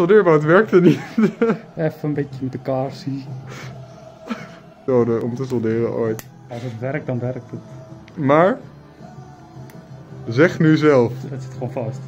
soldeer, maar het werkte niet. Even een beetje met elkaar zien. Zo, om te solderen ooit. Als het werkt, dan werkt het. Maar, zeg nu zelf. Het zit gewoon vast.